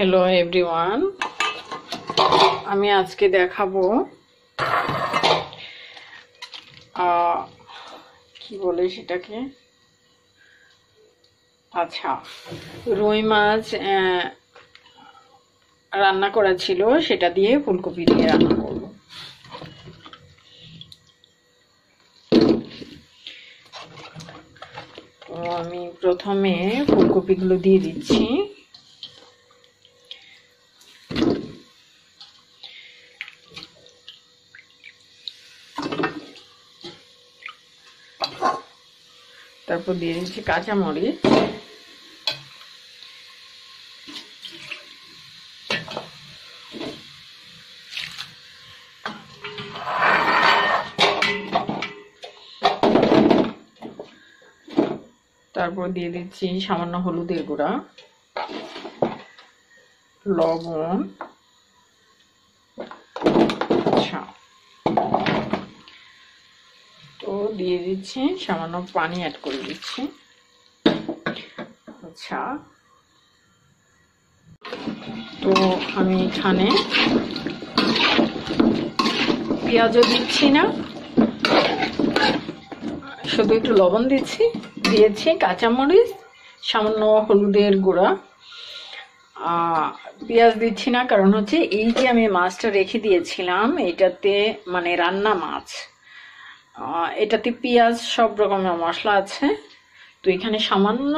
Hello everyone আমি আজকে দেখাবো কি বলে সেটাকে? আচ্ছা রুই মাছ রান্না করা ছিল সেটা দিয়ে ফুলকপি দিয়ে রান্না করব। তো আমি প্রথমে ফুলকপিগুলো দিয়ে দিচ্ছি। তারপর দিয়ে দিচ্ছি কাঁচামরিচ। তারপর দিয়ে দিচ্ছি সামান্য হলুদের গুঁড়া লবণ আচ্ছা তো দিয়ে দিচ্ছি, সামান্য পানি অ্যাড করে দিচ্ছি। আচ্ছা। তো আমি এখানে পেঁয়াজও দিচ্ছি না। শুধু একটু লবণ দিচ্ছি, দিয়েছি কাঁচামরিচ, সামান্য হলুদের গুঁড়া। পেঁয়াজ দিচ্ছি না, কারণ হচ্ছে এই যে আমি মাছটা রেখে দিয়েছিলাম, এটাতে মানে রান্না মাছ। এটাতে পেঁয়াজ সব রকমের মশলা আছে। তো এখানে সামান্য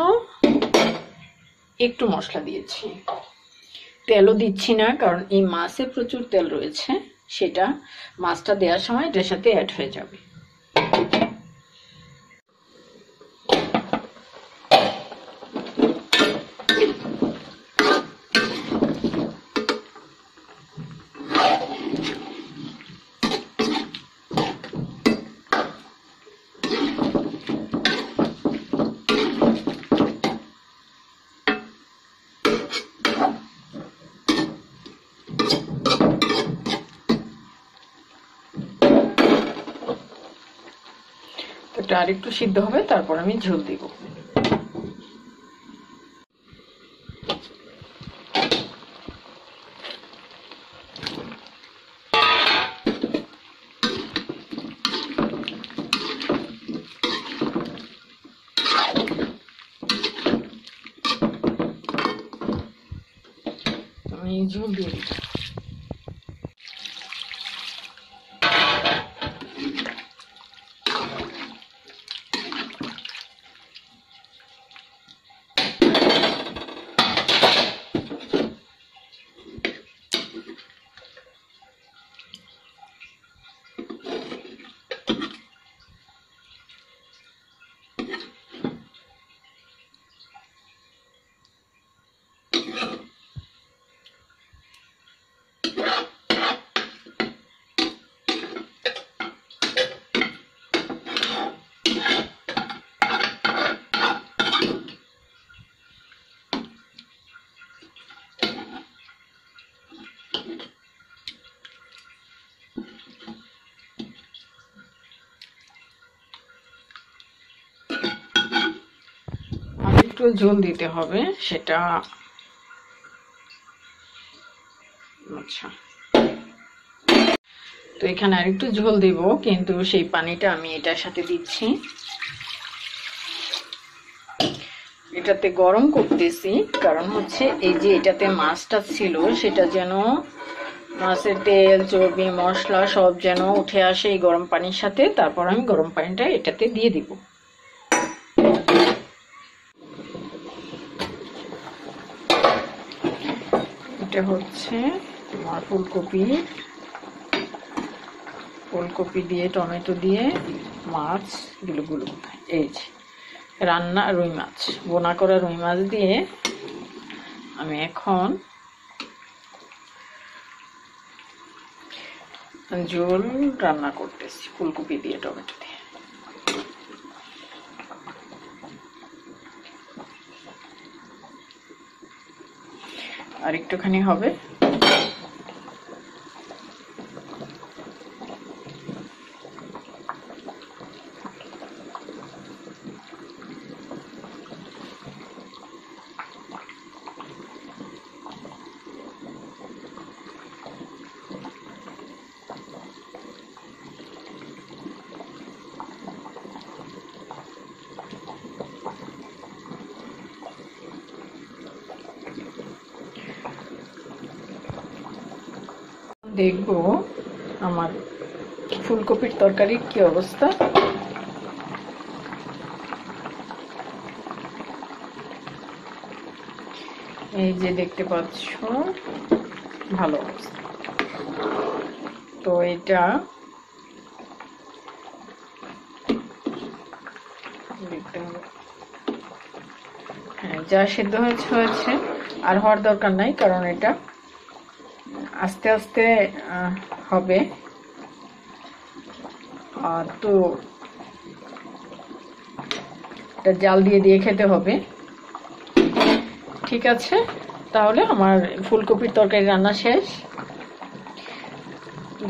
একটু মশলা দিয়েছি। তেলও দিচ্ছি না, কারণ এই মাছে প্রচুর তেল রয়েছে। সেটা মাছটা দেওয়ার সময় এটার সাথে অ্যাড হয়ে যাবে। এটা আরেকটু সিদ্ধ হবে তারপর আমি ঝোল দিব। আমি ঝোল দিয়ে দিচ্ছি একটু ঝোল দিতে হবে, সেটা আচ্ছা। তো এখানে আর একটু ঝোল দিব, কিন্তু সেই পানিটা আমি এটার সাথে দিচ্ছি। এটাতে গরম করতেছি, কারণ হচ্ছে এই যে এটাতে মাছটা ছিল, সেটা যেন মাছের তেল, চর্বি, মশলা সব যেন উঠে আসে এই গরম পানির সাথে, তারপর আমি গরম পানিটা এটাতে দিয়ে দিব। এটা হচ্ছে তোমার ফুলকপি। ফুলকপি দিয়ে, টমেটো দিয়ে মাছ, গুলো এই যে, রান্না রুই মাছ। বোনা করা রুই মাছ দিয়ে আমি এখন ঝোল রান্না করতেছি, ফুলকপি দিয়ে, টমেটো দিয়ে। আর একটুখানি হবে। দেখব আমার ফুলকপির তরকারির কি অবস্থা। এই যে দেখতে পাচ্ছ, ভালো অবস্থা। তো এটা হ্যাঁ যা সেদ্ধ হয়েছে হয়েছে। আর হওয়ার দরকার নাই, কারণ এটা আস্তে আস্তে হবে। আর তো এটা জাল দিয়ে দিয়ে খেতে হবে। ঠিক আছে, তাহলে আমার ফুলকপির তরকারি রান্না শেষ।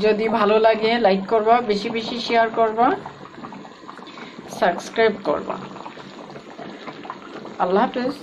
যদি ভালো লাগে লাইক করবা, বেশি বেশি শেয়ার করবা সাবস্ক্রাইব করবা। আল্লাহ হাফেজ।